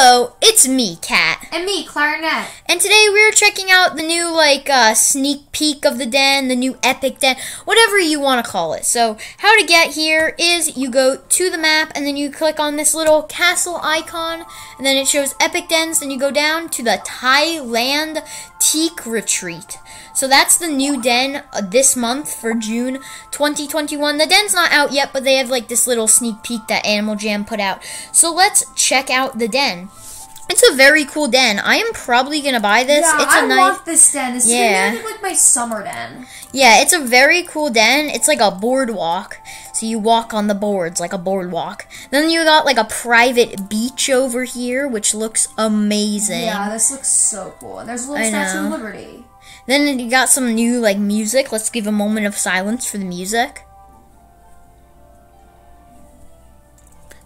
Hello, it's me, Cat. And me, Clarinet. And today we're checking out the new like uh, sneak peek of the den, the new epic den, whatever you want to call it. So how to get here is you go to the map and then you click on this little castle icon and then it shows epic dens. Then you go down to the Thailand Teak Retreat. So that's the new den uh, this month for June 2021. The den's not out yet, but they have like this little sneak peek that Animal Jam put out. So let's check out the den. It's a very cool den. I am probably gonna buy this. Yeah, it's a I nice. love this den. This Yeah. is gonna be like my summer den. Yeah, it's a very cool den. It's like a boardwalk. So you walk on the boards like a boardwalk. Then you got like a private beach over here, which looks amazing. Yeah, this looks so cool. And there's a little I Statue know. of Liberty. Then you got some new like music. Let's give a moment of silence for the music.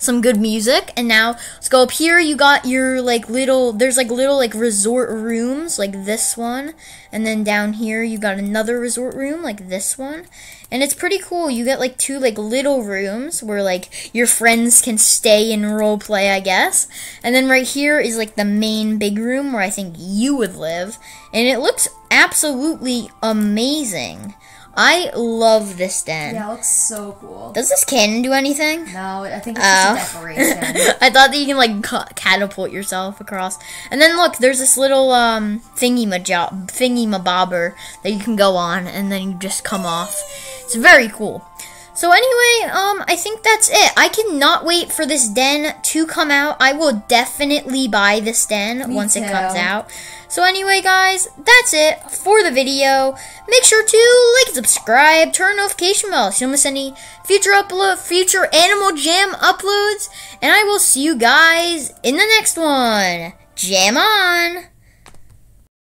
Some good music, and now let's go up here. You got your like little. There's like little like resort rooms, like this one, and then down here you got another resort room, like this one, and it's pretty cool. You get like two like little rooms where like your friends can stay and role play, I guess, and then right here is like the main big room where I think you would live, and it looks absolutely amazing. I love this den. Yeah, it looks so cool. Does this cannon do anything? No, I think it's Oh. just a decoration. I thought that you can like ca- catapult yourself across. And then look, there's this little um thingy majob thingy mabobber that you can go on, and then you just come off. It's very cool. So anyway, um, I think that's it. I cannot wait for this den to come out. I will definitely buy this den Me once it comes out. So anyway, guys, that's it for the video. Make sure to like, and subscribe, turn on notification bell so you don't miss any future upload, future Animal Jam uploads. And I will see you guys in the next one. Jam on!